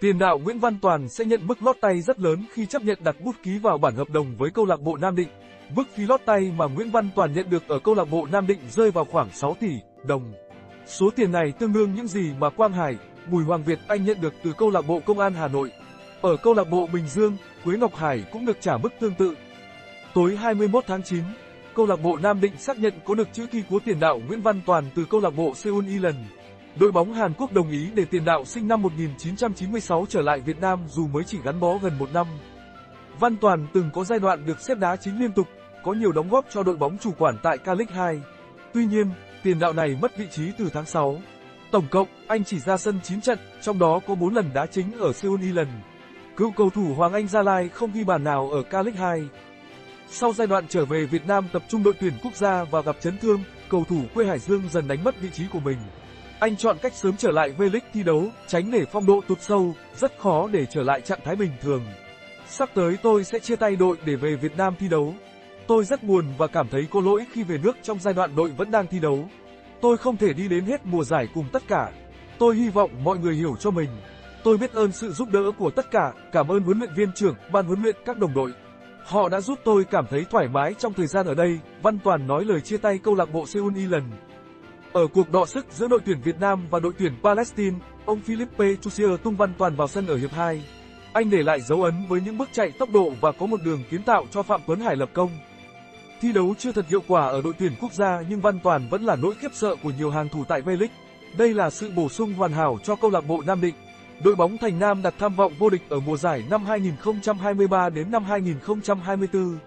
Tiền đạo Nguyễn Văn Toàn sẽ nhận mức lót tay rất lớn khi chấp nhận đặt bút ký vào bản hợp đồng với câu lạc bộ Nam Định. Mức phí lót tay mà Nguyễn Văn Toàn nhận được ở câu lạc bộ Nam Định rơi vào khoảng 6 tỷ đồng. Số tiền này tương đương những gì mà Quang Hải, Bùi Hoàng Việt Anh nhận được từ câu lạc bộ Công an Hà Nội. Ở câu lạc bộ Bình Dương, Quế Ngọc Hải cũng được trả mức tương tự. Tối 21 tháng 9, câu lạc bộ Nam Định xác nhận có được chữ ký của tiền đạo Nguyễn Văn Toàn từ câu lạc bộ Seoul Island. Đội bóng Hàn Quốc đồng ý để tiền đạo sinh năm 1996 trở lại Việt Nam dù mới chỉ gắn bó gần một năm. Văn Toàn từng có giai đoạn được xếp đá chính liên tục, có nhiều đóng góp cho đội bóng chủ quản tại K-League 2. Tuy nhiên, tiền đạo này mất vị trí từ tháng 6. Tổng cộng, anh chỉ ra sân 9 trận, trong đó có 4 lần đá chính ở Seoul Island. Cựu cầu thủ Hoàng Anh Gia Lai không ghi bàn nào ở K-League 2. Sau giai đoạn trở về Việt Nam tập trung đội tuyển quốc gia và gặp chấn thương, cầu thủ quê Hải Dương dần đánh mất vị trí của mình. Anh chọn cách sớm trở lại V-League thi đấu, tránh để phong độ tụt sâu, rất khó để trở lại trạng thái bình thường. Sắp tới tôi sẽ chia tay đội để về Việt Nam thi đấu. Tôi rất buồn và cảm thấy có lỗi khi về nước trong giai đoạn đội vẫn đang thi đấu. Tôi không thể đi đến hết mùa giải cùng tất cả. Tôi hy vọng mọi người hiểu cho mình. Tôi biết ơn sự giúp đỡ của tất cả, cảm ơn huấn luyện viên trưởng, ban huấn luyện các đồng đội. Họ đã giúp tôi cảm thấy thoải mái trong thời gian ở đây, Văn Toàn nói lời chia tay câu lạc bộ Seoul Ilan. Ở cuộc đọ sức giữa đội tuyển Việt Nam và đội tuyển Palestine, ông Philippe Chusier tung Văn Toàn vào sân ở hiệp 2. Anh để lại dấu ấn với những bước chạy tốc độ và có một đường kiến tạo cho Phạm Tuấn Hải lập công. Thi đấu chưa thật hiệu quả ở đội tuyển quốc gia nhưng Văn Toàn vẫn là nỗi khiếp sợ của nhiều hàng thủ tại V-League. Đây là sự bổ sung hoàn hảo cho câu lạc bộ Nam Định. Đội bóng Thành Nam đặt tham vọng vô địch ở mùa giải năm 2023 đến năm 2024.